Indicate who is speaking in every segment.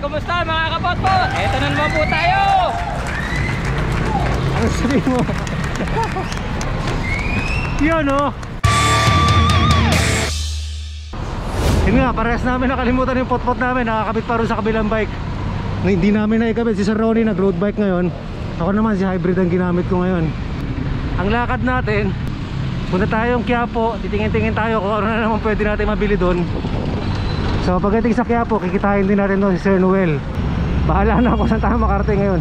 Speaker 1: kumusta mga kapotpot? Ito na naman po tayo!
Speaker 2: Ano sabihin mo? Yun oh. Yun nga, parehas namin nakalimutan yung potpot namin Nakakabit pa rin sa kabilang bike na Hindi namin naikabit Si Sir Ronnie nag road bike ngayon Ako naman si hybrid ang ginamit ko ngayon Ang lakad natin Punta tayong Quiapo Titingin-tingin tayo kung ano na naman pwede natin mabili doon So pagdating sa Quiapo Kikitain din natin doon si Sir Noel. Bahala na kung saan tayo makarating ngayon.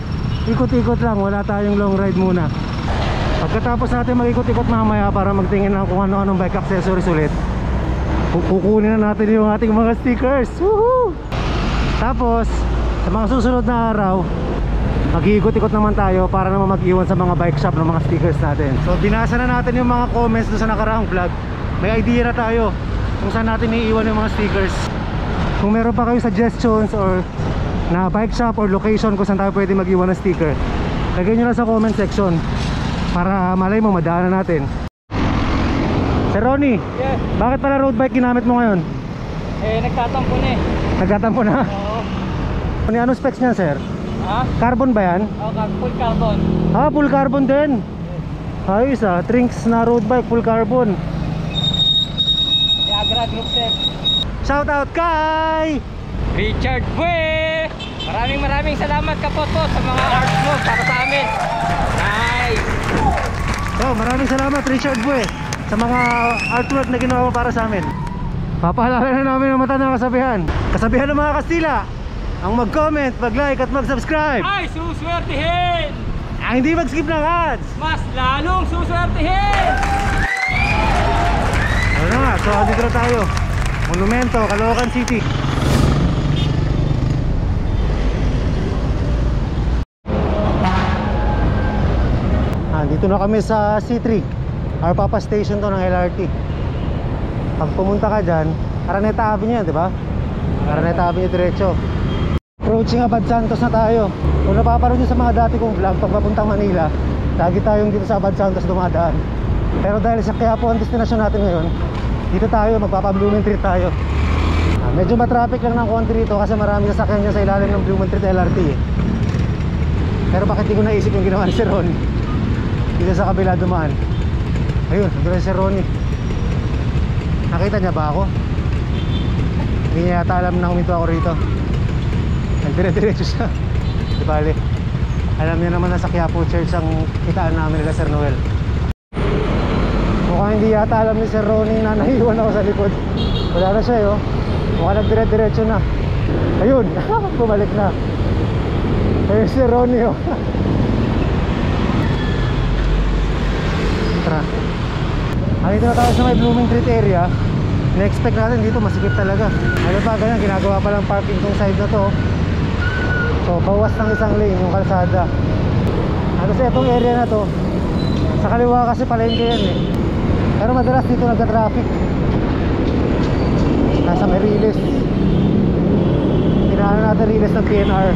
Speaker 2: Ikot-ikot lang, wala tayong long ride muna. Pagkatapos natin mag-ikot-ikot mamaya para magtingin ng kung ano-anong bike accessories ulit Kukunin na natin yung ating mga stickers. Woohoo! Tapos, sa mga susunod na araw Mag-iikot-ikot naman tayo para naman mag-iwan sa mga bike shop ng mga stickers natin. So binasa na natin yung mga comments doon sa nakaraang vlog. May idea na tayo kung saan natin iiwan yung mga stickers Kung meron pa kayo suggestions or na bike shop or location kung saan tayo pwede mag-iwan ng sticker Lagay nyo lang sa comment section Para malay mo madaanan natin Sir Ronnie,
Speaker 1: Yes,
Speaker 2: bakit pala road bike ginamit mo ngayon?
Speaker 1: eh nagtatampo na eh.
Speaker 2: Nagtatampo na?
Speaker 1: Oo.
Speaker 2: Ano ano specs niyan sir?
Speaker 1: Ha?
Speaker 2: Carbon ba yan?
Speaker 1: Oh, full carbon.
Speaker 2: Ah, full carbon din. Ayos ah, Trinks na road bike, full carbon.
Speaker 1: Niagara Group Set.
Speaker 2: Shout out kay!
Speaker 1: Richard Bue! Maraming maraming salamat kapotpot sa mga art mo para sa amin. Nice!
Speaker 2: Oh, maraming salamat Richard Bue sa mga artwork na ginawa mo para sa amin. Papaalala na namin ang matandang kasabihan. Kasabihan ng mga Kastila, ang mag-comment, mag-like at mag-subscribe.
Speaker 1: Ay, suswertihin!
Speaker 2: Ang hindi mag-skip ng ads.
Speaker 1: Mas lalong suswertihin!
Speaker 2: Ano na so dito na tayo. Monumento, Caloocan City. Ah, dito na kami sa C3. Arpapa Station to ng LRT. Pag pumunta ka dyan, Araneta Avenue di ba? Araneta Avenue diretso. Approaching Abad Santos na tayo. Kung napapanood nyo sa mga dati kong vlog pag papuntang Manila, lagi tayong dito sa Abad Santos dumadaan. Pero dahil sa Quiapo ang destinasyon natin ngayon, dito tayo, magpapa-Blooming Treat tayo. Ah, medyo matraffic lang ng konti rito kasi marami sasakyan dyan sa ilalim ng Blooming Treat LRT eh. Pero bakit di ko naisip yung ginawa ni Sir Ronnie? Dito sa kabila dumaan. Ayun, na si Sir Ronnie. Nakita niya ba ako? Hindi niya yata alam na huminto ako rito. Nagdire-diretso siya. Di bali. Alam niya naman na sa Quiapo Church ang kitaan namin nila Sir Noel. Hindi yata alam ni Sir Ronnie na naiwan ako sa likod. Wala na siya eh, oh. Mukhang nagdire-diretso na. Ayun, bumalik na. Ayun si Ronnie oh. Tara. Andito na tayo sa may Blooming Treat area. Na-expect natin dito masikip talaga. Ano pa ganyan, ginagawa pa lang parking tong side na to. So bawas ng isang lane yung kalsada. Ano sa itong area na to? Sa kaliwa kasi palengke yan eh. Pero madalas dito nagka-traffic. Nasa may Riles. Tinaano natin Riles ng PNR.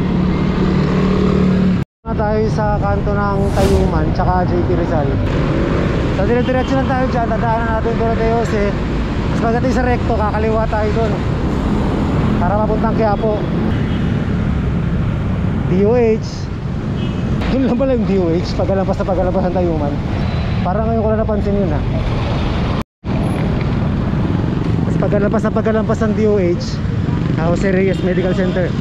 Speaker 2: Na tayo sa kanto ng Tayuman tsaka JP Rizal. So dire-diretso lang tayo dyan, dadaanan natin doon na Jose. Tapos pagdating sa recto, kakaliwa tayo doon. Para mapuntang Quiapo. DOH. Doon lang pala yung DOH, pagkalampas na pagkalampas ng Tayuman. Parang ngayon ko na napansin yun ha. Tapos pagkalampas na pagkalampas ng DOH, ah, Jose Reyes Medical Center.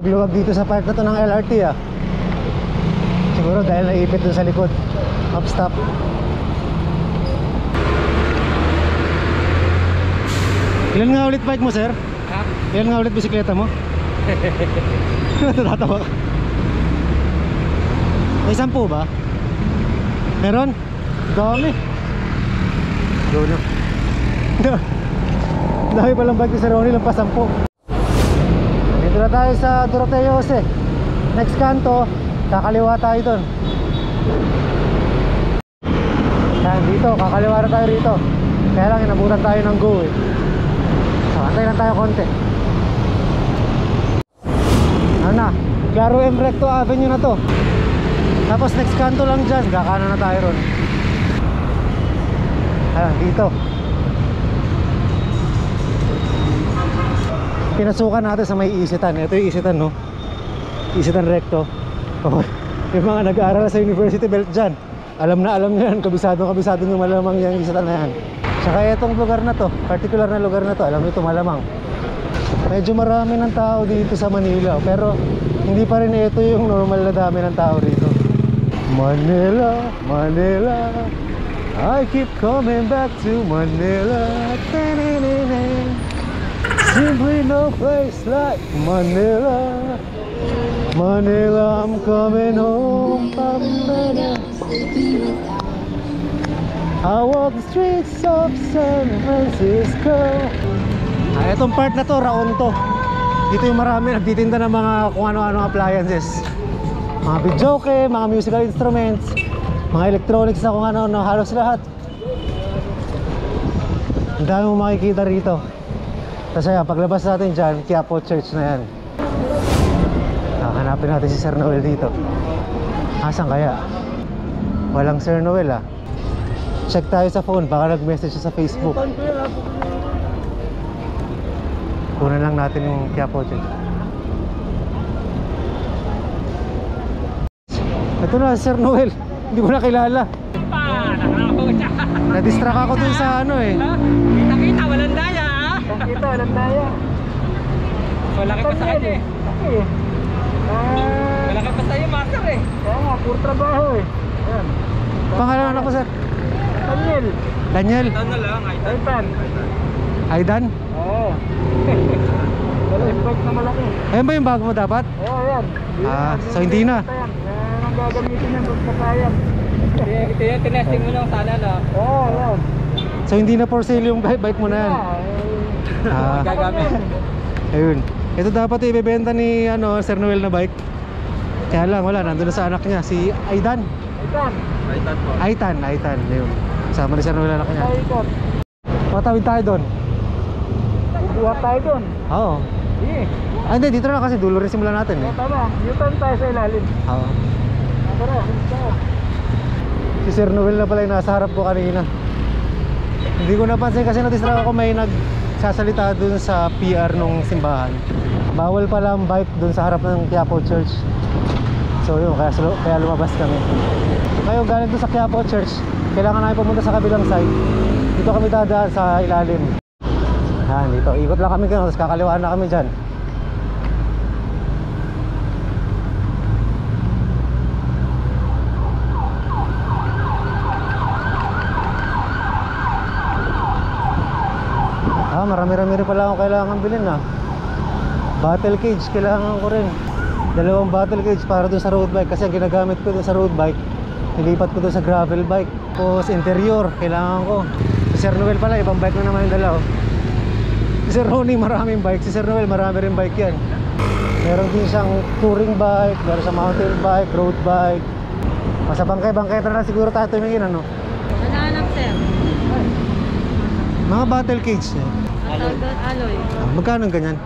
Speaker 2: Biluwag dito sa part na to ng LRT ah. Siguro dahil naipit dun sa likod. Up stop. Ilan nga ulit bike mo sir?
Speaker 1: Ha?
Speaker 2: Ilan nga ulit bisikleta mo? Natatawa ka. May sampu ba? Meron? Dami. Doon na. Dami palang ni Sir Ronnie, lampas sampu. Dito na tayo sa Doroteo Jose. Next kanto, kakaliwa tayo doon. Yan, dito, kakaliwa na tayo rito. Kaya lang, inabutan tayo ng go eh. So, antay lang tayo konti. Ano na? Claro M Recto Avenue na to. Tapos next kanto lang dyan, kakanan na tayo ron. Ayan, dito. pinasukan natin sa may isitan. Ito yung isitan, no? Isitan Recto. Oh, yung mga nag-aaral sa University Belt dyan. Alam na alam nyo yan. Kabisado, kabisado nyo malamang yung isitan na yan. Tsaka itong lugar na to, particular na lugar na to, alam nyo ito malamang. Medyo marami ng tao dito sa Manila. Pero hindi pa rin ito yung normal na dami ng tao rito. Manila, Manila. I keep coming back to Manila. Simply no place like Manila. Manila, I'm coming home. I walk the streets of San Francisco. Ah, itong part na to, raon to. Dito yung marami nagtitinda ng mga kung ano-ano appliances. Mga videoke, mga musical instruments, mga electronics na kung ano-ano, halos lahat. Ang dami mo makikita rito. Tapos ayan, paglabas natin dyan, Quiapo Church na yan. Hahanapin natin si Sir Noel dito. Asan kaya? Walang Sir Noel ah. Check tayo sa phone, baka nag-message sa Facebook. Kunan lang natin yung Quiapo Church. Ito na, Sir Noel. Hindi ko na kilala.
Speaker 1: Pa, nakakaw siya.
Speaker 2: Na-distract ako dun sa ano eh.
Speaker 1: Kita-kita, walang daya ha?
Speaker 3: Kita, alam tayo.
Speaker 1: Malaki pa sa kanya eh.
Speaker 3: Okay. Ah,
Speaker 1: Malaki pa sa'yo, master eh.
Speaker 3: kaya nga, puro trabaho eh. Ayan.
Speaker 2: Pangalan ako, Sir.
Speaker 3: Daniel.
Speaker 2: Daniel.
Speaker 1: Ano lang, ay
Speaker 3: Aitan.
Speaker 2: Aidan.
Speaker 3: Oo. Wala yung bike na malaki.
Speaker 2: Ayun ba yung bago mo dapat?
Speaker 3: Oo, yan.
Speaker 2: Ah, so hindi na.
Speaker 3: Ang gagamitin ng pagpapayang.
Speaker 1: Tin- Tinesting mo lang sana na.
Speaker 3: Oo, yan.
Speaker 2: So hindi na for sale yung bike, bike mo na yan. Ah,
Speaker 1: Gagamit.
Speaker 2: ayun. Ito dapat ibebenta ni ano, Sir Noel na bike. Kaya lang, wala. Nandun na sa anak niya, si Aidan.
Speaker 3: Aitan.
Speaker 2: Aitan, Aitan. Ayun. Sama ni Sir Noel anak niya.
Speaker 3: Aitan.
Speaker 2: Matawid tayo doon.
Speaker 3: Kukuha tayo doon.
Speaker 2: Oo.
Speaker 3: Sige.
Speaker 2: Ah, hindi. Dito na kasi. Dulo rin simulan natin eh.
Speaker 3: Oo, tama. U-turn tayo sa ilalim.
Speaker 2: Oo.
Speaker 3: Tara, tara.
Speaker 2: Si Sir Noel na pala yung nasa harap ko kanina. Hindi ko napansin kasi na-distract ako may nagsasalita dun sa PR nung simbahan. Bawal pala ang bike dun sa harap ng Quiapo Church. So yun, kaya, kaya lumabas kami. Ngayon galing dun sa Quiapo Church, kailangan namin pumunta sa kabilang side. Dito kami dadaan sa ilalim. Yan, dito. Ikot lang kami ganun, tapos kakaliwaan na kami dyan. Ah, marami-rami rin pala akong kailangan bilhin ah. Battle cage, kailangan ko rin. Dalawang battle cage para dun sa road bike kasi ang ginagamit ko dun sa road bike, nilipat ko dun sa gravel bike. Tapos interior, kailangan ko. Si Sir Noel pala, ibang bike na naman yung dala oh. Si Sir Ronnie, maraming bike. Si Sir Noel, marami rin bike yan. Meron din siyang touring bike, meron siyang mountain bike, road bike. Masa bangkay-bangkay na lang siguro tayo tumingin ano.
Speaker 4: Hanahanap sir.
Speaker 2: Mga battle cage. Eh.
Speaker 4: Doon, alloy.
Speaker 2: Ah, magkano ang ganyan?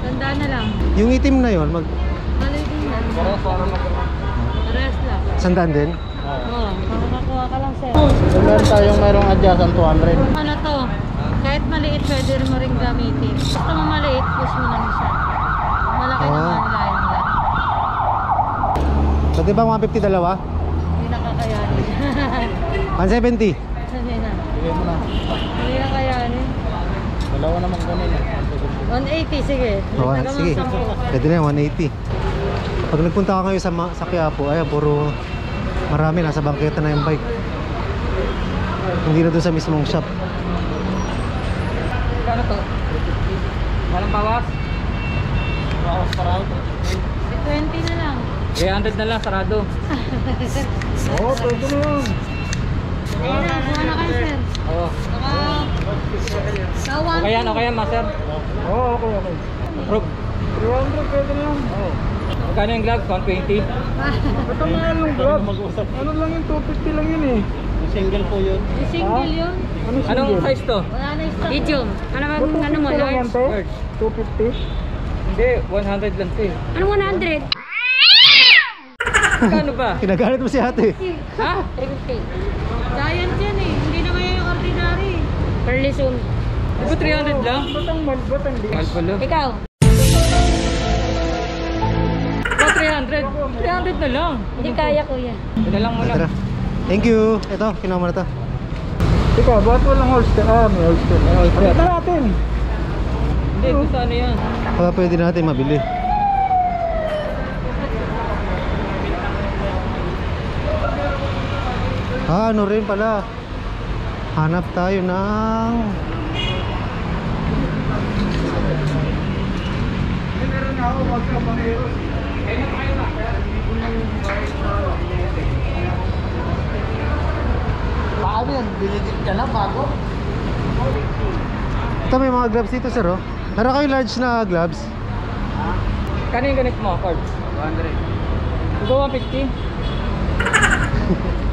Speaker 4: Tandaan na lang.
Speaker 2: Yung itim na yon mag
Speaker 4: Alloy din yan. Parehas lang.
Speaker 2: sandaan din?
Speaker 4: Oo, makakakuha ka lang sir.
Speaker 3: Meron tayong mayroong adjacent 200.
Speaker 4: Ano to? Kahit maliit, pwede mo rin gamitin. Gusto mo maliit, push mo lang siya. Malaki
Speaker 2: Ah.
Speaker 4: naman, lang.
Speaker 2: So, di ba 150 dalawa?
Speaker 4: Hindi nakakayanin.
Speaker 2: 170?
Speaker 4: Hindi na.
Speaker 3: Bigay mo na.
Speaker 4: Hindi nakakayanin.
Speaker 3: Dalawa naman ganun eh.
Speaker 4: 180, sige. Dagdagan mo
Speaker 2: sige.
Speaker 4: ng 10.
Speaker 2: Pwede na yan, 180. Pag nagpunta ka ngayon sa, sa Quiapo, ayan, puro marami nasa bangketa na yung bike. Hindi na doon sa mismong shop.
Speaker 1: Ano to? Walang bawas?
Speaker 3: Bawas para out.
Speaker 4: 20 na lang.
Speaker 1: 300 na lang, sarado.
Speaker 3: Oo, pwede na yun.
Speaker 4: Ayun na, buha na kayo sir.
Speaker 1: Oo.
Speaker 4: Sa 1
Speaker 1: Okay yan, okay yan, master.
Speaker 3: Oo, okay, okay.
Speaker 1: Rob,
Speaker 3: 300 pwede na yun. Oo.
Speaker 1: magkano yung glove? 120?
Speaker 3: Ito nga yung grab. Ano lang yun, 250 lang yun eh. Single po yun.
Speaker 4: Yung single yun.
Speaker 3: Ano
Speaker 1: Anong
Speaker 3: single?
Speaker 1: size to?
Speaker 4: Wala na yung. Medium. Ano ba
Speaker 3: Ba't
Speaker 4: ano mo,
Speaker 3: 250 lang yan,
Speaker 4: large?
Speaker 3: te?
Speaker 1: Large.
Speaker 3: 250?
Speaker 1: Hindi, 100 lang to eh.
Speaker 4: Ano 100?
Speaker 1: Magkano ba?
Speaker 2: Kinagalit mo si ate.
Speaker 1: Ha?
Speaker 4: 350. Giant yan eh. Hindi na kaya yung ordinary. Perlison.
Speaker 1: Di ba 300 lang?
Speaker 3: Ba't ang mal? Ba't ang liit?
Speaker 1: Mahal pala.
Speaker 4: Ikaw?
Speaker 1: Ba 300? 300 na lang.
Speaker 4: Hindi kaya kuya.
Speaker 1: Ito lang muna.
Speaker 2: Tara. Thank you. Ito, kinuha mo na to.
Speaker 3: Ikaw, ba't walang holster? Ah, may holster. Pakita natin.
Speaker 1: Hindi, sa ano yan.
Speaker 2: Baka pwede natin mabili. Ah, ano rin pala. Hanap tayo ng...
Speaker 3: Meron ako, wag ka pangero. Paano yan? Binigit ka na bago?
Speaker 2: Ito may mga gloves dito sir oh. Meron kayo large na gloves?
Speaker 1: Kano yung ganit mo, Cards? 100. Ito 150?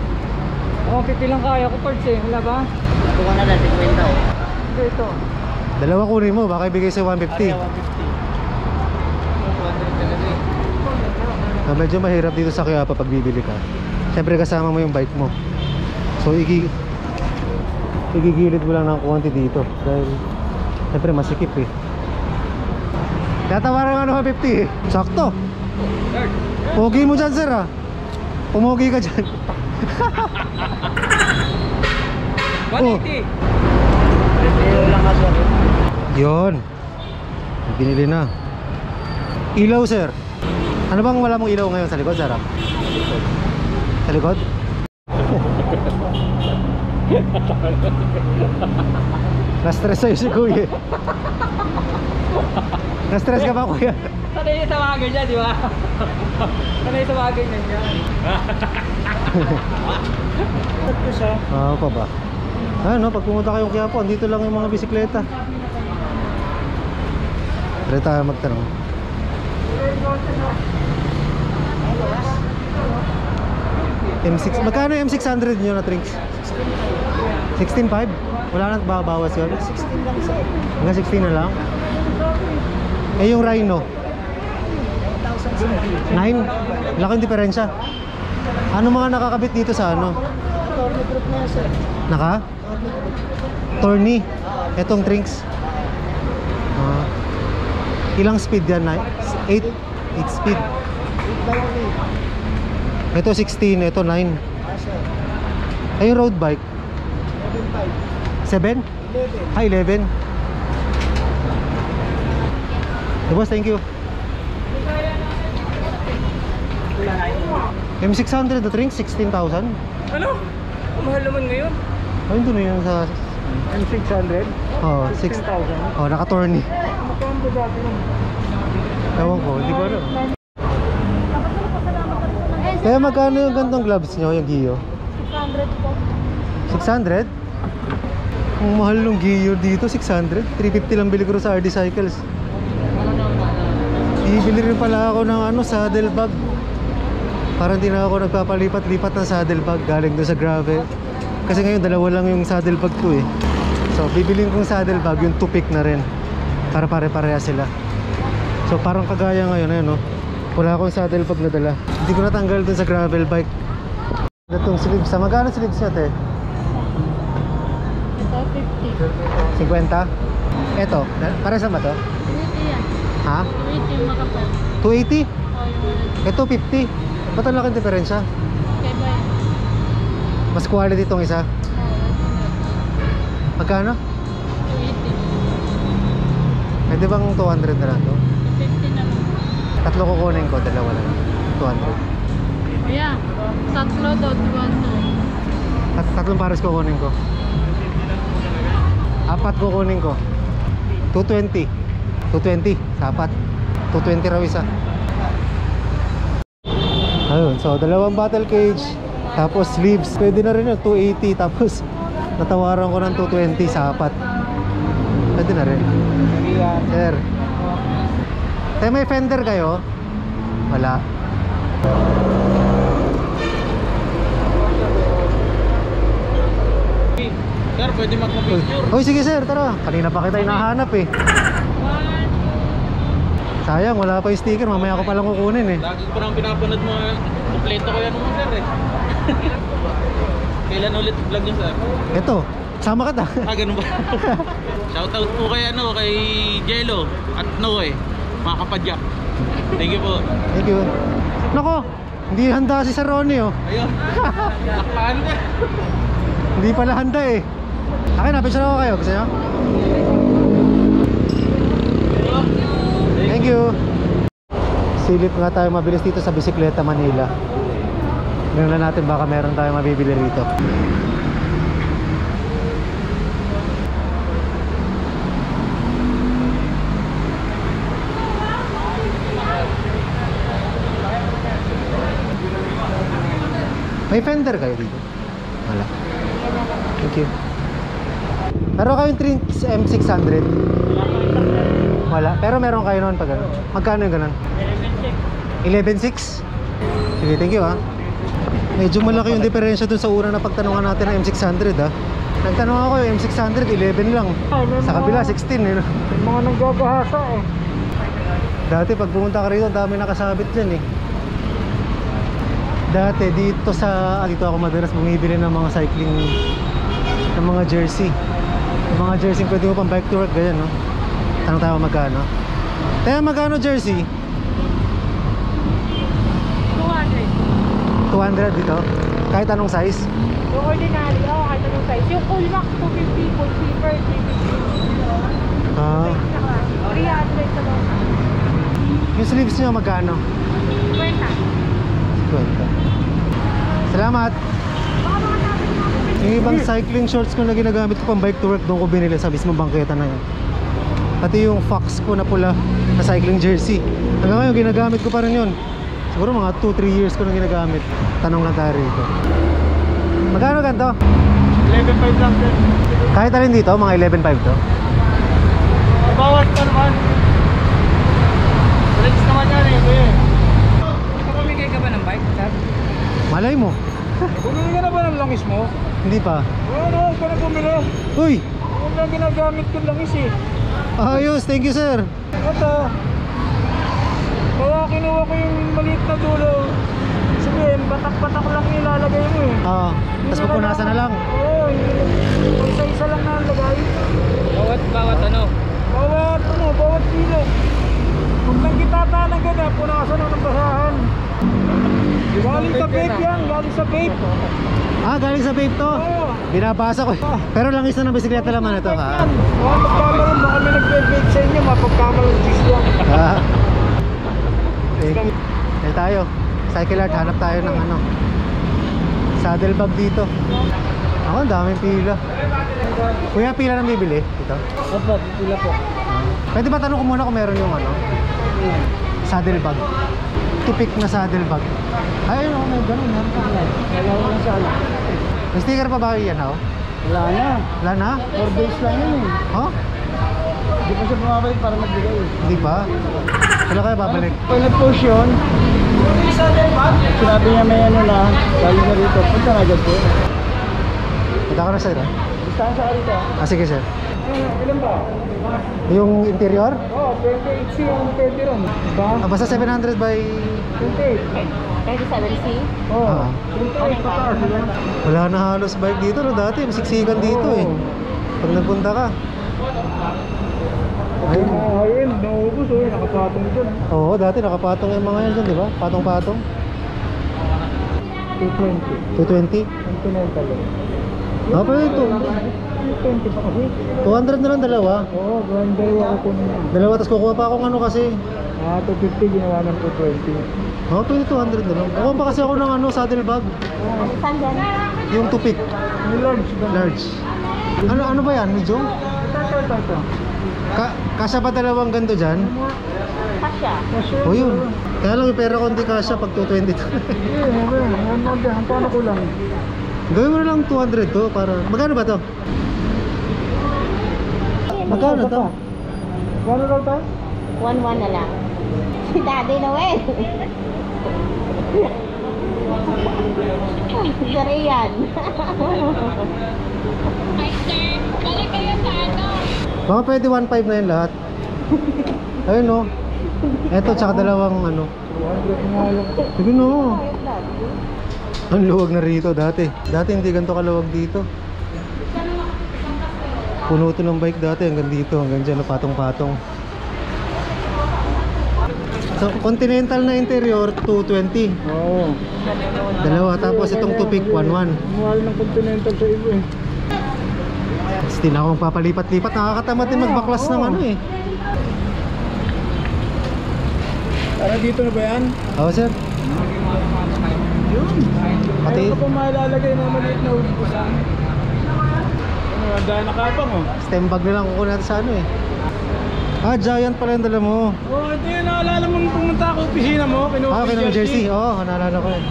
Speaker 1: 150 lang kaya ko, Cards eh. Wala ba?
Speaker 3: Ito na natin, kwenta eh.
Speaker 1: Ito, ito.
Speaker 2: Dalawa kunin mo, baka ibigay sa 150.
Speaker 3: 150. 200 talaga eh.
Speaker 2: Ah, medyo mahirap dito sa Quiapo pag bibili ka. Siyempre kasama mo yung bike mo. So igi igigilid mo lang ng konti dito dahil siyempre masikip eh. Tatawaran nga ng 150 eh. Sakto. Pogi mo dyan sir ah. Pumogi ka dyan.
Speaker 1: 180.
Speaker 3: Pero lang ka sir.
Speaker 2: Yon. Binili na. Ilaw sir. Ano bang wala mong ilaw ngayon sa likod, Sarah? Sa likod? Na-stress sa'yo si Kuya. Na-stress ka ba, Kuya?
Speaker 1: Sanay sa mga ganyan, di ba? Sanay sa mga ganyan yan.
Speaker 2: Oo pa ba? Ano, pag pumunta kayong Quiapo, dito lang yung mga bisikleta. Try tayo magtanong. M6, magkano yung M600 nyo na drinks? 16.5? Wala nang babawas yun?
Speaker 3: 16 lang sir.
Speaker 2: Hanggang 16 na lang? Eh yung Rhino?
Speaker 3: 1,000 sir.
Speaker 2: 9? Laking diferensya. Ano mga nakakabit dito sa ano?
Speaker 3: Attorney group na sir.
Speaker 2: Naka? Tourney. Etong drinks. Ah. ilang speed yan? 8? 8 speed.
Speaker 3: 8 by only.
Speaker 2: Ito 16, ito 9.
Speaker 3: Ah sir.
Speaker 2: Ay yung road bike. 7?
Speaker 3: 7.5. 11.
Speaker 2: Ah, 11. Hey, boss, thank you. M600 na drinks, 16,000.
Speaker 1: Ano? Mahal naman ngayon.
Speaker 2: Ay, doon na yun sa...
Speaker 3: M600.
Speaker 2: Oh, 6.
Speaker 3: 16,000.
Speaker 2: Oh, naka-tourney.
Speaker 3: Magkano ba dati yun?
Speaker 2: Ewan ko, hindi ko alam. Kaya magkano yung gantong gloves nyo, yung Gio?
Speaker 4: 600 po.
Speaker 2: 600? Ang mahal ng Gio dito, 600. 350 lang bili ko sa RD Cycles. Bibili rin pala ako ng ano, saddle bag. Parang di na ako nagpapalipat-lipat ng saddle bag galing doon sa gravel. Kasi ngayon dalawa lang yung saddle bag ko eh. So bibilin kong saddle bag yung tupik na rin. Para pare-pareha sila. So parang kagaya ngayon ayun no. Wala akong saddle bag na dala. Hindi ko natanggal dun sa gravel bike. Itong sleeves. Sa magkano sleeves niya te?
Speaker 4: Ito 50.
Speaker 2: 50? Eto, na- para sa ba to?
Speaker 4: 20 yan.
Speaker 2: Ha?
Speaker 4: 20 yung makapal.
Speaker 2: 280?
Speaker 4: O yung
Speaker 2: Ito 50. Ba't ang laking diferensya?
Speaker 4: kay ba yan?
Speaker 2: Mas quality itong isa. Magkano?
Speaker 4: 20.
Speaker 2: Pwede bang 200 na lang to?
Speaker 4: 50 naman.
Speaker 2: Tatlo kukunin ko, dalawa lang. 200.
Speaker 4: Kuya, tatlo daw, 200.
Speaker 2: Tat tatlong pares kukunin ko. Apat kukunin ko. 220. 220 sa apat. 220 raw isa. Ayun, so dalawang battle cage. Tapos sleeves. Pwede na rin yun, 280. Tapos natawaran ko ng 220 sa apat. Pwede na rin. Sir. Te, may fender kayo? Wala.
Speaker 3: Sir, pwede magpa-picture.
Speaker 2: Uy, sige sir, tara. Kanina pa kita hinahanap eh. Sayang, wala pa yung sticker. Mamaya ko palang kukunin eh.
Speaker 3: Lagi ko parang pinapanood mo. Kompleto ko yan naman sir eh. Kailan ulit vlog niyo sir?
Speaker 2: Ito, Sama ka ta.
Speaker 3: Ah, ganun ba? Shoutout po kay ano, kay Jello at Noe, mga kapadyak. Thank you po.
Speaker 2: Thank you. Nako, hindi handa si Sir Ronnie oh.
Speaker 3: Ayun. Lakpan na.
Speaker 2: Hindi pala handa eh. Akin na, picture ako kayo. Gusto nyo? You. Silip nga tayo mabilis dito sa Bisikleta Manila. Tingnan lang natin baka meron tayo mabibili rito. May fender kayo dito? Wala. Thank you. Pero kayong Trinx M600? Wala. Pero meron kayo noon pag ano. Magkano yung ganun? 11.6? Sige, thank you ha. Medyo malaki yung diferensya dun sa una na pagtanungan natin ng M600 ha. Nagtanong ako yung M600, 11 lang. Sa kabila, 16 eh. no?
Speaker 3: Mga nanggagahasa eh.
Speaker 2: Dati pag pumunta ka rito, dami nakasabit dyan eh. Dati dito sa, ah, dito ako madalas bumibili ng mga cycling, ng mga jersey. Yung mga jersey pwede mo pang bike to work, ganyan no? Tanong tayo magkano. Kaya magkano jersey?
Speaker 4: 200.
Speaker 2: 200 dito? Kahit anong size?
Speaker 4: Yung ordinary, oh, kahit anong size. Yung full max, 250. Full silver, 350.
Speaker 2: Ah,
Speaker 4: Saka, 300 sa mga.
Speaker 2: yung sleeves nyo magkano?
Speaker 4: Kwenta.
Speaker 2: 50. Salamat! Yung ibang cycling shorts ko na ginagamit ko pang bike to work, doon ko binili sa mismong bangketa na yun. Pati yung Fox ko na pula na cycling jersey. Hanggang ngayon, ginagamit ko pa rin yun. Siguro mga 2-3 years ko na ginagamit. Tanong lang tayo rito. Magkano ganito?
Speaker 3: 11.5 lang din.
Speaker 2: Kahit alin dito, mga 11.5 to.
Speaker 3: Bawat pa naman. Flex naman yan eh, kuya.
Speaker 1: Nakapamigay ka ba ng bike, sir?
Speaker 2: Malay mo.
Speaker 3: Bumili ka na ba ng langis mo?
Speaker 2: Hindi pa.
Speaker 3: Oo, no, ka na bumili.
Speaker 2: Uy!
Speaker 3: Huwag na ginagamit ko langis eh.
Speaker 2: Ayos! Thank you, sir!
Speaker 3: Ito. Kaya kinuha ko yung maliit na dulo. Sabihin, batak-batak lang nilalagay mo eh.
Speaker 2: Ah, tapos pupunasan na lang.
Speaker 3: Oo, yung isa-isa lang nalagay.
Speaker 1: Bawat, bawat ano?
Speaker 3: Bawat ano, bawat kilo. Huwag lang kitata ng ganyan, punasan ng basahan. Galing sa vape yan, galing sa vape.
Speaker 2: Ah, galing sa vape to.
Speaker 3: Oo.
Speaker 2: Binabasa ko. Pero lang isa ng bisikleta naman ito ha.
Speaker 3: Mga magkamalong, baka may nag-vape sa inyo, mapagkamalong cheese lang.
Speaker 2: Ah. You. Eh tayo. Cycle art, hanap tayo ng ano. Saddle bag dito. Ako, ang daming pila. Kuya, pila nang bibili? Ito.
Speaker 3: Opo, pila po.
Speaker 2: Pwede ba tanong ko muna kung meron yung ano? Saddle bag. Tipik na saddle bag. Ay, ano, may ganun. Meron pa.
Speaker 3: Wala ko lang sana.
Speaker 2: May sticker pa ba yan, ha?
Speaker 3: Wala na.
Speaker 2: Wala na?
Speaker 3: 4 days lang yun eh.
Speaker 2: Oh?
Speaker 3: Hindi pa siya bumabalik para magbigay.
Speaker 2: Hindi pa? Kailan kaya babalik?
Speaker 3: Pag nag-push yun, sinabi niya may ano na, galing na rito. Punta na agad po.
Speaker 2: Punta ka na, sir. ah.
Speaker 3: Gustahan sa rito.
Speaker 2: Ah, sige, sir.
Speaker 3: Ilan ba?
Speaker 2: Yung interior?
Speaker 3: Oo, oh, 28C yung pwede ron. Diba?
Speaker 2: Ah, basta 700 by...
Speaker 3: 28.
Speaker 4: 27C?
Speaker 3: Oo.
Speaker 2: Ah.
Speaker 3: 28 pataas, diba?
Speaker 2: Wala na halos bike dito no dati, masiksikan dito eh. Pag nagpunta ka.
Speaker 3: Ay, mga high-end, naubos oh, nakapatong dyan.
Speaker 2: Oo, dati nakapatong yung mga yan dyan, di ba? Patong-patong. 220.
Speaker 3: 220. Continental eh.
Speaker 2: Ah, pero ito.
Speaker 3: 220 pa kasi.
Speaker 2: 200 na lang dalawa.
Speaker 3: Oo, oh, dalawa ko kunin.
Speaker 2: Dalawa, tapos kukuha pa akong ano kasi.
Speaker 3: Ah, 250 ginawa ng 220.
Speaker 2: Oo, pwede 200 na lang. Kukuha pa kasi ako ng ano, saddle bag.
Speaker 4: Saan dyan?
Speaker 2: Yung tupik,
Speaker 3: large
Speaker 2: large. Ano ano ba yan, medyo?
Speaker 3: Ito, ito, ito, ito.
Speaker 2: Ka kasya ba dalawang ganito dyan?
Speaker 4: Kasya.
Speaker 2: O yun. Kaya lang yung pera ko hindi kasya pag 220 to.
Speaker 3: Hindi, hindi. Ano dyan? Paano ko lang?
Speaker 2: Gawin mo na lang 200 to para... Magkano ba to? Magkano to?
Speaker 3: Paano daw tayo?
Speaker 4: 1-1 na lang. Si Daddy Noel. Sari yan.
Speaker 2: Baka pwede 1.5 na yun lahat. Ayun no. Eto, tsaka dalawang ano.
Speaker 3: 200 nga lang.
Speaker 2: Sige no. Ang luwag na rito dati. Dati hindi ganito kaluwag dito. Puno to ng bike dati hanggang dito, hanggang dyan, patong-patong. So, Continental na interior, 220.
Speaker 3: Oo.
Speaker 2: Dalawa, tapos itong Tupik, 11.
Speaker 3: Mahal ng Continental sa iba eh.
Speaker 2: Tapos din ako papalipat-lipat, nakakatamad din magbaklas ng ano eh.
Speaker 3: Para dito na ba yan?
Speaker 2: Oo sir,
Speaker 3: Yun.
Speaker 2: Pati-
Speaker 3: ka pa mailalagay na maliit na ubusan. Ano, ang dahil nakapang oh.
Speaker 2: stem bag na lang kukunin natin sa ano eh. Ah, giant pala yung dala mo.
Speaker 3: Oh, ito yung naalala mong pumunta ako opisina mo. Kinuha
Speaker 2: Ah, ng jersey. Oo, oh, naalala ko yun.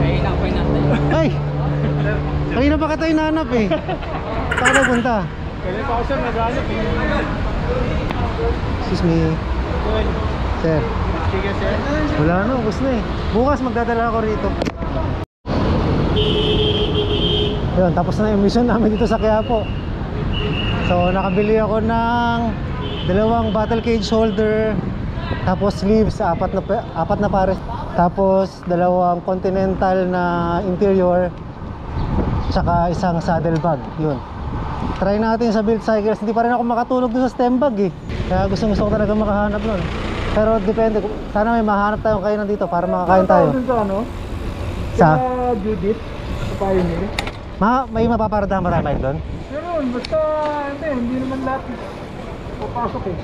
Speaker 1: Ay, nakapay natin.
Speaker 2: Ay! Kanina pa kita hinanap eh. Saan ka punta?
Speaker 3: Kaya pa ako sir, naghanap eh.
Speaker 2: Excuse me,
Speaker 3: Yun.
Speaker 2: sir.
Speaker 3: Sige sir.
Speaker 2: Wala na, ubos na eh. Bukas magdadala ako rito. Yun, tapos na yung mission namin dito sa Quiapo. So, nakabili ako ng dalawang battle cage holder, tapos sleeves, apat na, pa- apat na pares. Tapos, dalawang continental na interior, tsaka isang saddle bag. Yun. Try natin sa build cycles. Hindi pa rin ako makatulog doon sa stem bag eh. Kaya gusto gusto ko talaga makahanap nun. Pero depende. Sana may mahanap tayong kainan dito para makakain tayo.
Speaker 3: Sa ano?
Speaker 2: Sa?
Speaker 3: Sa Judith. Sa Pioneer.
Speaker 2: Ma may mapaparadahan ba tayo doon?
Speaker 3: Meron, basta hindi, hindi naman lahat papasok eh.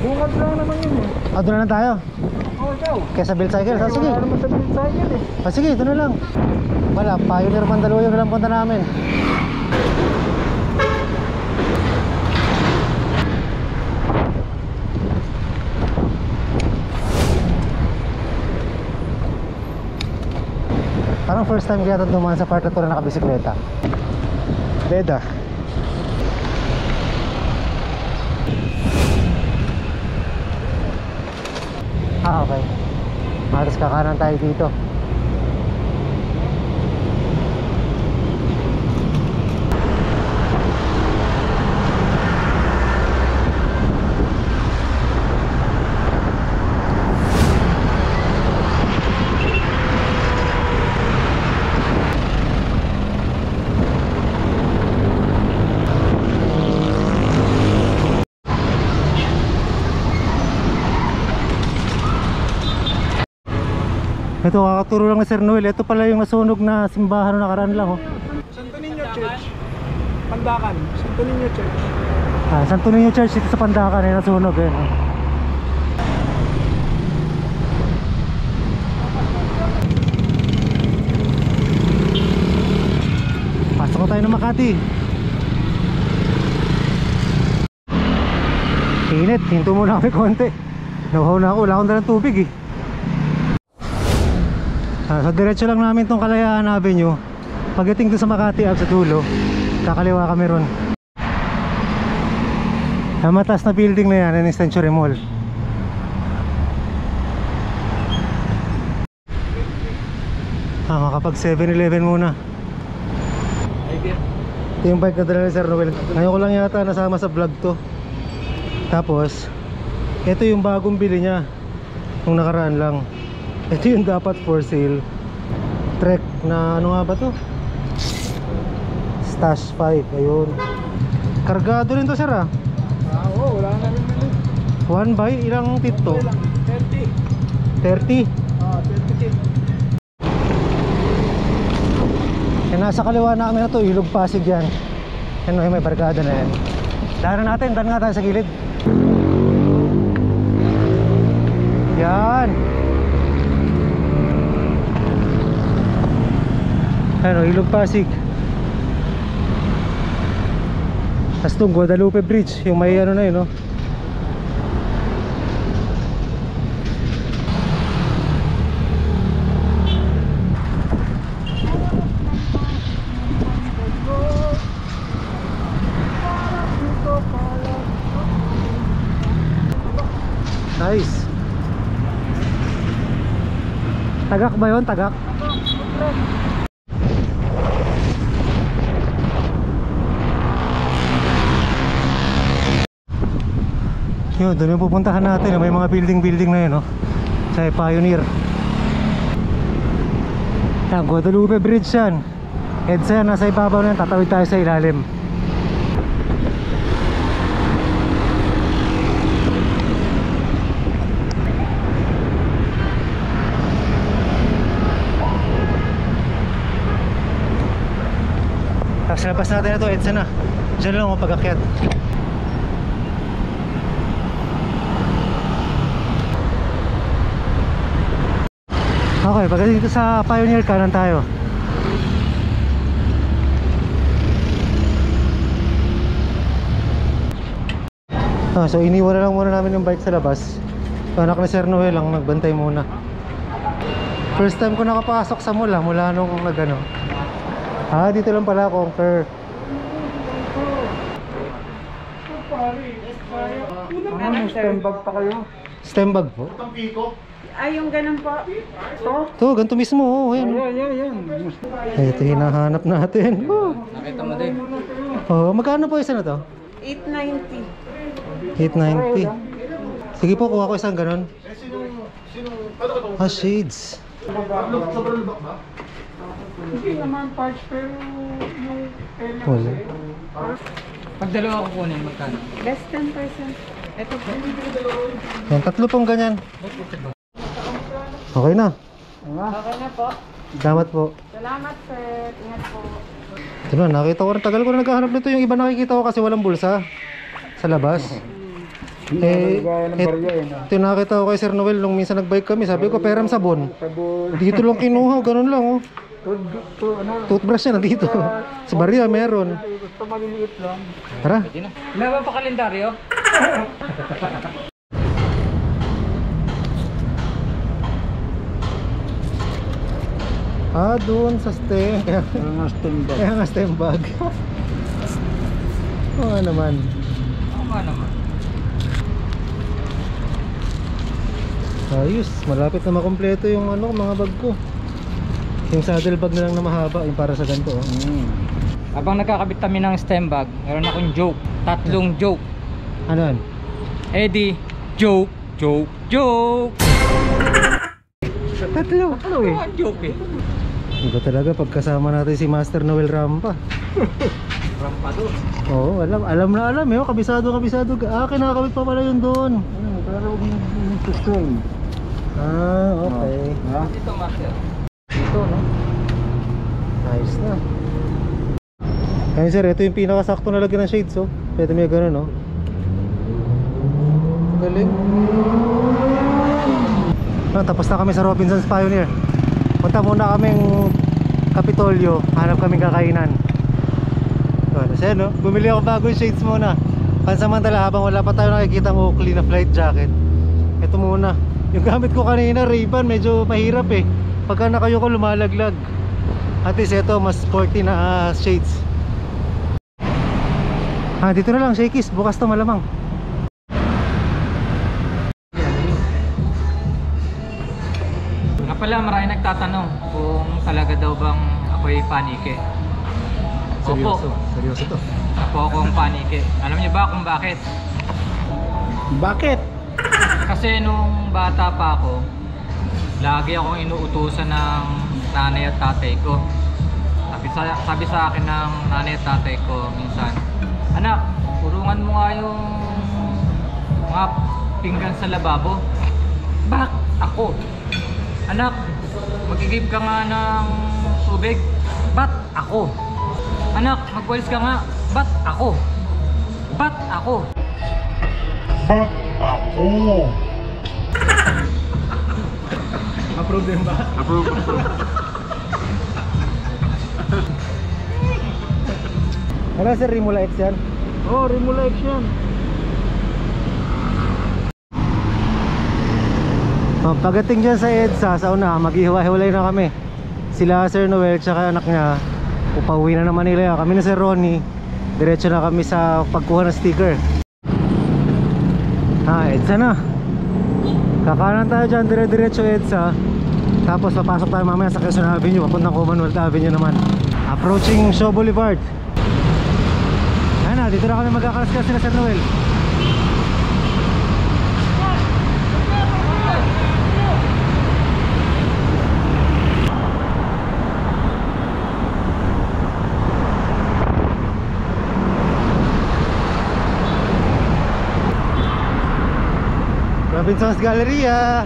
Speaker 3: Bungad lang naman yun eh.
Speaker 2: Ah, doon na lang tayo.
Speaker 3: Oh, ikaw.
Speaker 2: Kesa build cycles. Ah, sige.
Speaker 3: Wala naman sa build cycle eh.
Speaker 2: Ah, sige, doon na lang. Wala, Pioneer Mandaluyong lang punta namin. Parang first time kaya ito dumaan sa part na ito na nakabisikleta. Beda. Ah, okay. Halos kakanan tayo dito. Ito kakaturo lang ni Sir Noel. Ito pala yung nasunog na simbahan na nakaraan lang oh.
Speaker 3: Santo Niño Church. Pandakan. Santo Niño Church.
Speaker 2: Ah, Santo Niño Church dito sa Pandakan ay nasunog eh. Pasok na tayo ng Makati. Init, hinto muna kami konti. Nakuhaw na ako, wala akong dalang tubig eh. Ah, so diretso lang namin tong Kalayaan Avenue. Pagdating doon sa Makati up sa dulo, kakaliwa kami ron. Ang mataas na building na yan, yung Century Mall. Ah, makapag 7-Eleven muna. Ito yung bike na dala ni Sir Noel. Ngayon ko lang yata nasama sa vlog to. Tapos, ito yung bagong bili niya. Nung nakaraan lang. Ito yung dapat for sale. Trek na ano nga ba to? Stash 5. Ayun. Kargado rin to sir ah.
Speaker 3: Ah, oo, wala namin bilit.
Speaker 2: One by ilang tit to?
Speaker 3: Okay lang. 30.
Speaker 2: 30.
Speaker 3: Ah, 30 tip.
Speaker 2: Yan nasa kaliwa namin na to, Ilog Pasig yan. Yan may barkada na yan. Dahanan natin, daan nga tayo sa gilid. Yan. Ano, Ilog Pasig. Tapos itong Guadalupe Bridge, yung may ano na yun, no? Nice. Tagak ba yun? Tagak? Yun, doon yung pupuntahan natin. May mga building-building na yun, no? Sa Pioneer. Yan, Guadalupe Bridge yan. EDSA yan, nasa ibabaw na yan, tatawid tayo sa ilalim. Tapos labas natin ito, EDSA na. Diyan lang ako pag-akyat. Okay, pagdating dito sa Pioneer, kanan tayo. Ah, so iniwan na lang muna namin yung bike sa labas. Anak ni Sir Noel lang nagbantay muna. First time ko nakapasok sa mall ah, mula nung nagano. Ah, dito lang pala conquer.
Speaker 3: Ano, may stand bag pa kayo?
Speaker 2: Stem bag po.
Speaker 4: Ay, yung ganun po.
Speaker 2: To, ganito mismo. Oh, ayan.
Speaker 3: Yan, yan, yan.
Speaker 2: Ito hinahanap natin. Oh,
Speaker 1: Nakita mo din.
Speaker 2: oh magkano po isa na to?
Speaker 4: 890.
Speaker 2: 890. Sige po, kuha ko isang ganun. Ah, shades.
Speaker 3: Hindi naman parts pero yung element.
Speaker 2: Wala.
Speaker 1: Pag dalawa ko kunin, magkano?
Speaker 4: Less 10%. Ito po.
Speaker 2: Yan, tatlo pong ganyan. Okay na.
Speaker 4: Okay na po.
Speaker 2: Salamat po.
Speaker 4: Salamat, sir. Ingat po.
Speaker 2: Ito na, nakita ko rin. Tagal ko na naghahanap nito. Yung iba nakikita ko kasi walang bulsa sa labas. Eh,
Speaker 3: eh. no?
Speaker 2: ito yung nakita ko kay Sir Noel nung minsan nagbike kami. Sabi ko, peram sabon.
Speaker 3: Sabon.
Speaker 2: Dito lang kinuha, ganun lang oh.
Speaker 3: Ano,
Speaker 2: Toothbrush na nandito. sa barya meron.
Speaker 3: gusto maliliit lang.
Speaker 2: Tara.
Speaker 1: Na. Meron pa kalendaryo?
Speaker 2: Ah, doon sa stem. Kaya,
Speaker 3: Mga stand bag.
Speaker 2: kaya nga stem bag. Oo nga naman.
Speaker 1: Oo nga naman.
Speaker 2: Ayos, malapit na makompleto yung ano, mga bag ko. Yung saddle bag na lang na mahaba, yung para sa ganito. Oh.
Speaker 3: Hmm.
Speaker 1: Habang nagkakabit kami ng stem bag, meron akong joke. Tatlong joke.
Speaker 2: Ano yan?
Speaker 1: Eddie, joke, joke, joke.
Speaker 2: Tatlo. Tatlo eh.
Speaker 1: Ano ang joke eh?
Speaker 2: Iba talaga pagkasama natin si Master Noel Rampa.
Speaker 1: Rampa doon.
Speaker 2: Oo, alam, alam na alam eh. oh, Kabisado, kabisado. Ah, kinakabit pa pala yun doon.
Speaker 3: Ano, pero yung sustain.
Speaker 2: Ah, okay.
Speaker 3: Ha?
Speaker 1: Dito, master.
Speaker 2: Dito, no? Nice na. Kaya sir, ito yung pinakasakto na lagyan ng shades, oh. Pwede may ganun, no? Galing. Ah, tapos na kami sa Robinson's Pioneer. Punta muna kaming Kapitolyo. Hanap kaming kakainan. So, siya, no? Bumili ako bagong shades muna. Pansamantala, habang wala pa tayo nakikita ng Oakley na flight jacket. Ito muna. Yung gamit ko kanina, Ray-Ban, medyo mahirap eh. Pagka nakayo ko, lumalaglag. At least ito, mas sporty na ah, shades. Ah, dito na lang, Shakey's. Bukas to malamang.
Speaker 1: Pala, marami nagtatanong kung talaga daw bang ako'y panike. Opo,
Speaker 2: Seryoso to.
Speaker 1: ako akong panike. Alam niyo ba kung bakit?
Speaker 3: Bakit?
Speaker 1: Kasi nung bata pa ako, lagi akong inuutusan ng nanay at tatay ko. Sabi sa, sabi sa akin ng nanay at tatay ko minsan, Anak, urungan mo nga yung mga pinggan sa lababo. Bak, ako. Anak, magigib ka nga ng tubig. Bat, ako. Anak, magwalis ka nga. Bat, ako. Bat, ako.
Speaker 2: Approve din ba?
Speaker 3: Approve.
Speaker 2: Wala sir, Rimula X yan.
Speaker 3: Oh, Remulix yan.
Speaker 2: Oh, pagdating dyan sa EDSA, sa una, maghihiwa-hiwalay na kami. Sila Sir Noel tsaka anak niya, upauwi na naman nila. Kami na Sir Ronnie, diretso na kami sa pagkuha ng sticker. Ah, EDSA na. Kakanan tayo dyan, dire-diretso EDSA. Tapos papasok tayo mamaya sa Quezon Avenue, papuntang Commonwealth Avenue naman. Approaching Shaw Boulevard. Ayan na, dito na kami magkakalaskas sila Sir Noel. Robinson's Galleria.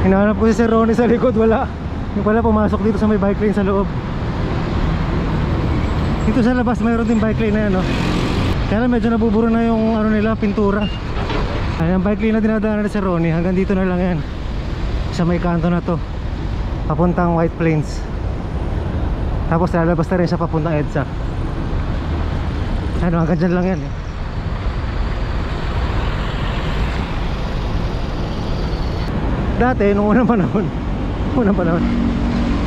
Speaker 2: Hinahanap ko si Sir Ronnie sa likod, wala. Yung pala pumasok dito sa may bike lane sa loob. Dito sa labas mayroon din bike lane na yan, no? Kaya medyo nabuburo na yung ano nila, pintura. Ayan, bike lane na dinadaanan ni Sir Ronnie. Hanggang dito na lang yan. Sa may kanto na to. Papuntang White Plains. Tapos lalabas na rin siya papuntang EDSA. Ano, hanggang dyan lang yan eh. Dati, nung unang panahon Unang panahon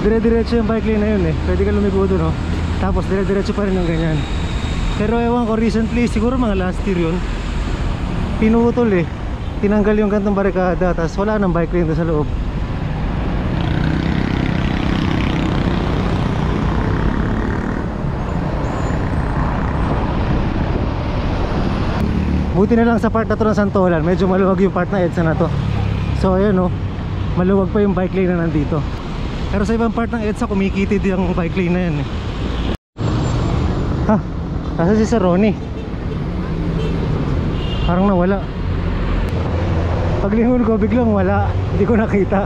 Speaker 2: Dire-diretso yung bike lane na yun eh Pwede ka lumigo doon oh. Tapos dire-diretso pa rin yung ganyan Pero ewan ko recently Siguro mga last year yun Pinutol eh Tinanggal yung gantong barikada Tapos wala nang bike lane doon sa loob Buti na lang sa part na to ng Santolan Medyo maluwag yung part na EDSA na to So ayun oh Maluwag pa yung bike lane na nandito Pero sa ibang part ng EDSA Kumikitid yung bike lane na yan eh. Ha? Kasa si Sir Ronnie Parang nawala Paglingon ko biglang wala Hindi ko nakita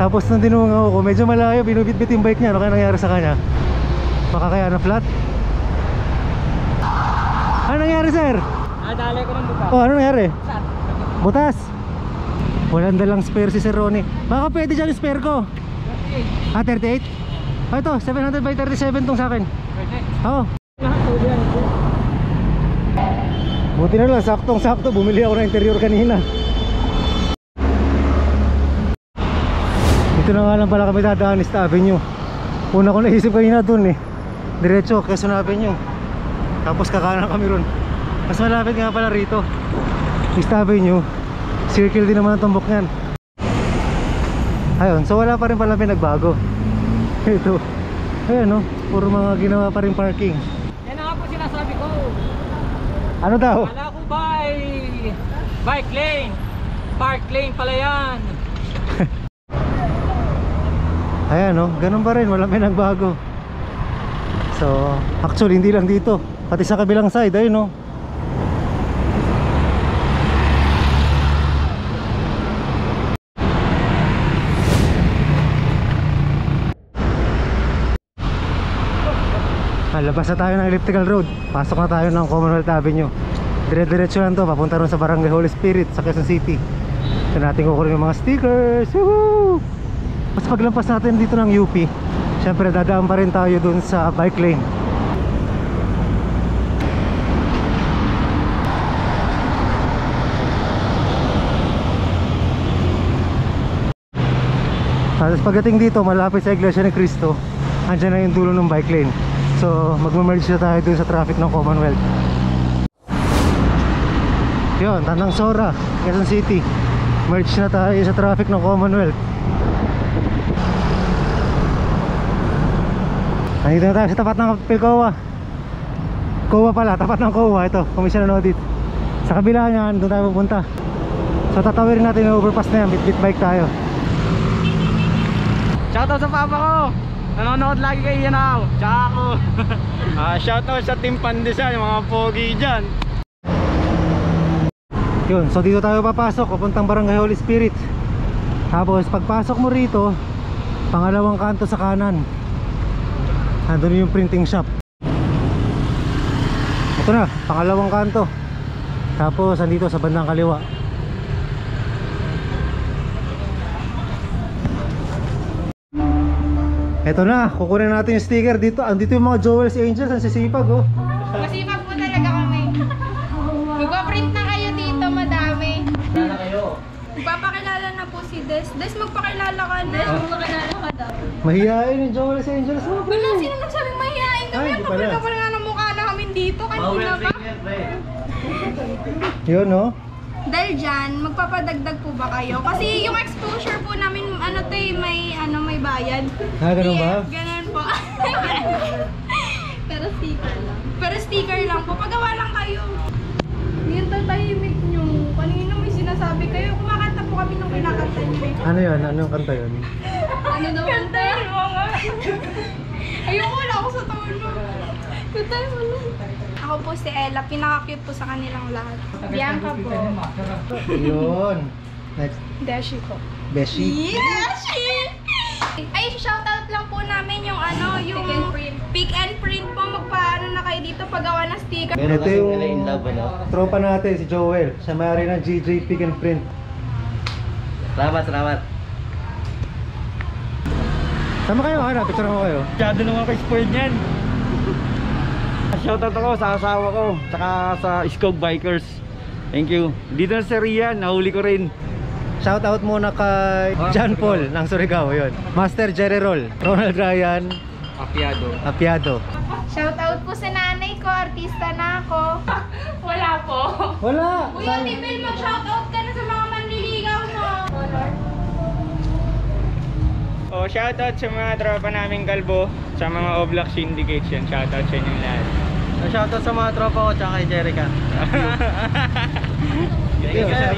Speaker 2: Tapos nung tinungaw ko Medyo malayo Binubitbit yung bike niya Ano kaya nangyari sa kanya? Baka kaya na flat? Ano nangyari sir?
Speaker 3: Nadali ko ng buka.
Speaker 2: Oh, ano nangyari? Butas. Walang dalang spare si Sir Ronnie. Baka pwede dyan yung spare ko. Ah, 38? Oh, ito, 700 by 37 tong sa akin. Oo.
Speaker 3: Lahat po yan.
Speaker 2: Buti na lang, saktong sakto. Bumili ako ng interior kanina. Dito na nga lang pala kami dadaan East Avenue. Una ko naisip kanina dun eh. Diretso, Quezon Avenue. Tapos kakanan kami ron. Mas malapit nga pala rito. East Avenue. Circle din naman ang tumbok niyan. Ayun, so wala pa rin pala pinagbago. Ito. Ayan no, puro mga ginawa pa rin parking.
Speaker 3: Yan nga po sinasabi ko.
Speaker 2: Ano daw?
Speaker 3: Kala ko ba bike lane. Park lane pala yan.
Speaker 2: Ayan no, ganun pa rin, walang pinagbago. So, actually hindi lang dito, pati sa kabilang side, ayun no. Ah, labas na tayo ng elliptical road. Pasok na tayo ng Commonwealth Avenue. Dire-diretso lang to, papunta ron sa Barangay Holy Spirit sa Quezon City. Ito natin kukunin yung mga stickers. Woohoo! Mas paglampas natin dito ng UP, syempre dadaan pa rin tayo dun sa bike lane. Tapos pagdating dito, malapit sa Iglesia ni Cristo, andyan na yung dulo ng bike lane. So, magmamerge na tayo dun sa traffic ng Commonwealth. Yun, Tanang Sora, Quezon City. Merge na tayo sa traffic ng Commonwealth. Nandito na tayo sa tapat ng Pilcoa Coa pala, tapat ng Coa Ito, Commission on Audit Sa kabila niyan, doon tayo pupunta So tatawirin natin yung overpass na yan Bit-bit bike tayo
Speaker 3: Shoutout sa papa ko. Nanonood lagi kay Yanaw. Tsaka ako. ah, shoutout sa Team Pandesal, yung mga pogi dyan.
Speaker 2: Yun, so dito tayo papasok Papuntang Barangay Holy Spirit Tapos pagpasok mo rito Pangalawang kanto sa kanan Andun yung printing shop Ito na, pangalawang kanto Tapos andito sa bandang kaliwa Ito na, kukunin natin yung sticker dito Andito yung mga Joel's Angels Ang sisipag oh
Speaker 5: Masipag po talaga kami. Magpa-print na kayo dito, madami. Magpapakilala na po si Des. Des, magpakilala ka na. Des, magpakilala ka daw.
Speaker 2: Mahihain yung Joel's Angels mo
Speaker 5: Wala, sino nagsabing mahihain kami?
Speaker 2: Ay,
Speaker 5: Ang
Speaker 2: di pala.
Speaker 5: kapal-kapal nga ng mukha namin dito. Kanina pa.
Speaker 2: Yun oh
Speaker 5: Dahil dyan, magpapadagdag po ba kayo? Kasi yung exposure po namin, ano to eh, may, ano, may bayad.
Speaker 2: Ah, ganun ba?
Speaker 5: Yes, ganun po. Pero sticker lang. Pero sticker lang po. Pagawa lang kayo. Yung tatahimik nyo. Kanina may sinasabi kayo. Kumakanta po kami nung kinakanta nyo eh.
Speaker 2: Ano yun? Ano yung kanta yun?
Speaker 5: Ano daw? Kantahin mo nga. Ayoko wala ako sa tono. Kantahin mo lang. Ako po si Ella, pinaka-cute po sa kanilang lahat. Bianca po.
Speaker 2: Yun. Next.
Speaker 5: Deshi po.
Speaker 2: Beshi.
Speaker 5: Deshi! Ay, shoutout lang po namin yung ano, yung pick and print po. Magpaano na kayo dito paggawa ng sticker.
Speaker 2: Ito yung tropa natin, si Joel. Siya may ng GJ Pick and Print.
Speaker 6: Salamat, salamat.
Speaker 2: Sama kayo, ano? Picture ko kayo.
Speaker 3: Masyado naman kay spoiled yan. Shoutout ako sa asawa ko, tsaka sa Skog Bikers. Thank you. Dito na sa Rian, nahuli ko rin.
Speaker 2: Shout out muna kay John Paul ng Surigao, yun. Master Jerry Roll, Ronald Ryan,
Speaker 1: Apiado.
Speaker 2: Apiado.
Speaker 5: Shoutout po sa nanay ko, artista na ako. Wala po.
Speaker 2: Wala!
Speaker 5: Kuya Tibel, mag-shoutout ka na sa mga manliligaw mo.
Speaker 3: Oh, shoutout sa mga tropa naming kalbo, sa mga Oblak Syndicates yan. Shoutout sa inyong lahat.
Speaker 6: Shoutout sa mga tropa ko tsaka kay Jerica.
Speaker 3: Thank you,
Speaker 2: Sir.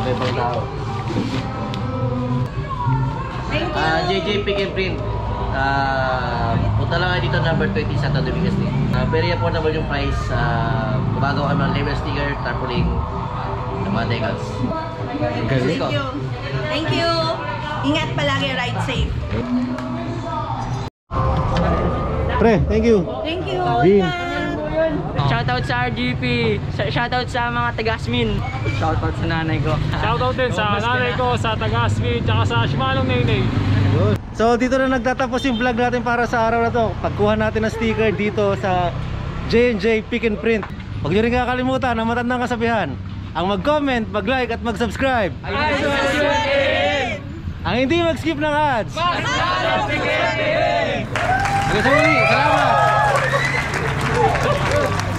Speaker 6: Iba ibang tao. Ah, JJ Pick and Print. Ah, punta lang dito number 20 Santa Dominguez Street. Ah, very affordable yung price. Ah, gumagawa kami ng label sticker, tarpaulin, ng mga decals.
Speaker 2: Galing.
Speaker 6: Cisco.
Speaker 7: Thank you. Ingat palagi, ride safe.
Speaker 2: Pre, thank you.
Speaker 7: Thank you.
Speaker 2: Jean.
Speaker 3: Shoutout sa RGP. Shoutout sa mga tagasmin.
Speaker 1: Shoutout sa nanay ko.
Speaker 8: Shoutout din sa nanay ko, sa Tagasmin, tsaka sa Shimanong Nene.
Speaker 2: Yun. So dito na nagtatapos yung vlog natin para sa araw na to. Pagkuha natin ng sticker dito sa J&J Pick and Print. Huwag nyo rin kakalimutan ang matandang kasabihan. Ang mag-comment, mag-like at mag-subscribe. Ang hindi mag-skip ng ads. Hanggang sa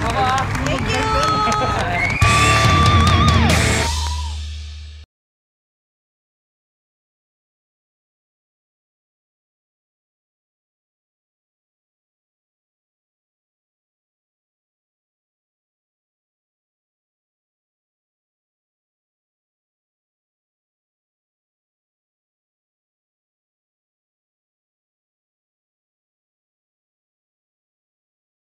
Speaker 2: salamat! Thank you!